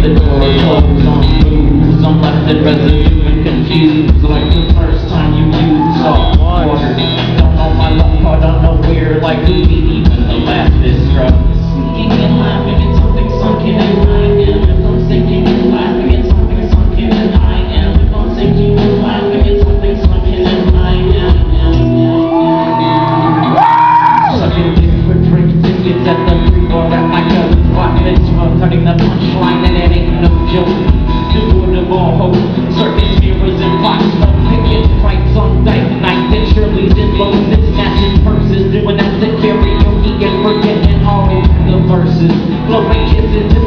The door toes on moves, I'm left at residue and confused. Like the first time you used salt water. Don't know my life, I don't know where, like the even the last is struck. Sneaking and laughing at something sunk in my end. If I'm sinking and laughing at something sunk in my end. If I'm sinking and laughing at something sunk in I am. Sucking different for drink tickets at the flowing kisses